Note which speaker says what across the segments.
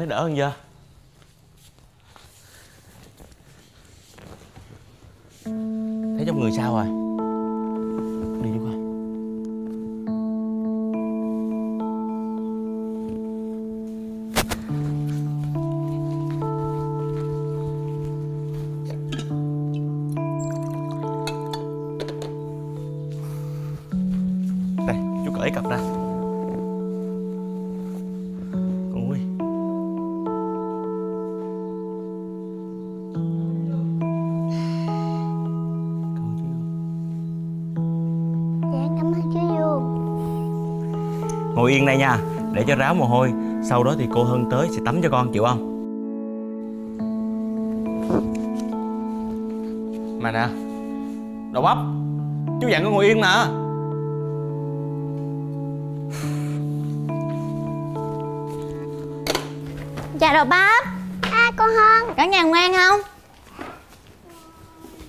Speaker 1: thấy đỡ hơn chưa thấy trong người sao rồi đi đi qua. Đây, chú cởi cặp ra. Ngồi yên đây nha để cho ráo mồ hôi. Sau đó thì cô hân tới sẽ tắm cho con chịu không? Mà nè đầu bắp chú dặn con ngồi yên nè
Speaker 2: Dạ đầu bắp. À con Hân.
Speaker 3: Cả nhà ngoan không?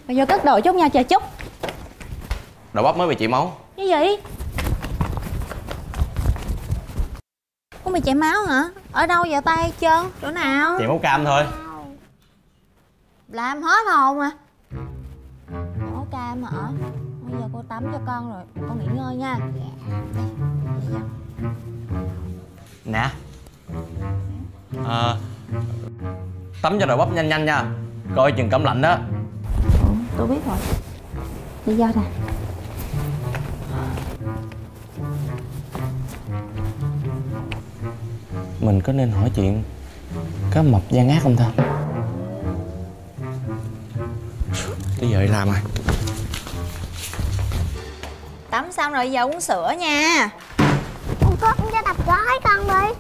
Speaker 3: Bây giờ cất đồ chút nha chờ chút.
Speaker 1: Đầu bắp mới bị chảy máu.
Speaker 3: Cái gì? Con bị chảy máu hả? Ở đâu vậy tay chân? Chỗ nào?
Speaker 1: chảy máu cam thôi.
Speaker 3: Làm hết hồn à? Máu cam hả? Bây giờ cô tắm cho con rồi Con nghỉ ngơi nha.
Speaker 1: Nè. Ờ, tắm cho đầu bắp nhanh nhanh nha. Coi chừng cảm lạnh đó.
Speaker 3: Ừ, tôi biết rồi. Đi ra nè
Speaker 1: mình có nên hỏi chuyện cá mập gian ác không ta? Tới giờ đi làm rồi
Speaker 3: Tắm xong rồi giờ uống sữa nha.
Speaker 2: Con có con cho tập gái con đi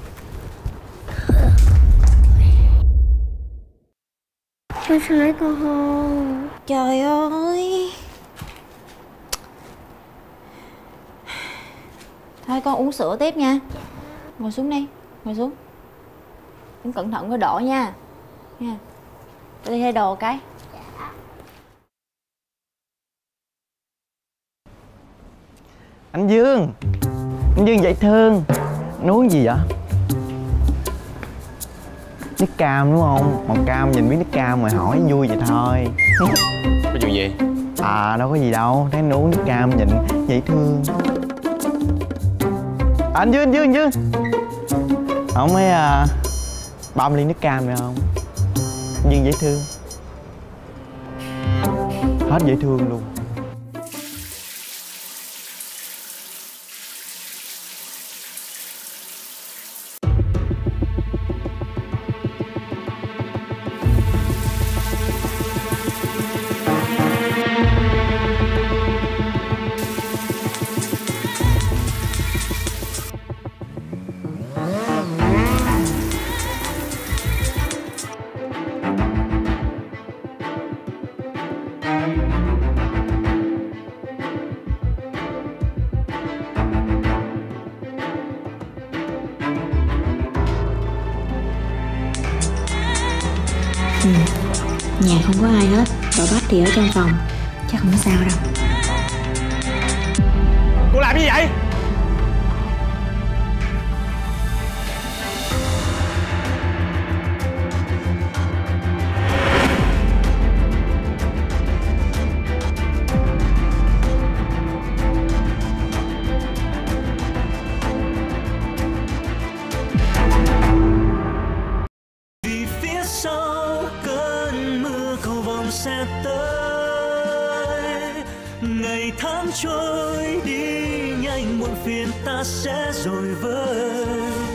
Speaker 2: Con xin lỗi con Hân
Speaker 3: Trời ơi. Thôi con uống sữa tiếp nha. Ngồi xuống đi Ngồi xuống. Đứng cẩn thận với độ nha. Nha. Tôi đi thay đồ cái.
Speaker 4: Anh dương. Anh dương dễ thương. Anh uống gì vậy? Nước cam đúng không? Màu cam nhìn biết nước cam mà hỏi vui vậy thôi.
Speaker 1: Có chuyện gì?
Speaker 4: À đâu có gì đâu. Thấy anh uống nước cam nhìn dễ thương. À, anh dương anh dương anh dương ổng mấy à, ba ly nước cam phải không? Nhưng dễ thương. Hết dễ thương luôn.
Speaker 5: Ừ, nhà không có ai hết, Bà Bách thì ở trong phòng. Chắc không sao đâu.
Speaker 1: Cô làm gì vậy?
Speaker 6: Ngày tháng trôi đi nhanh muộn phiền ta sẽ rồi vơi.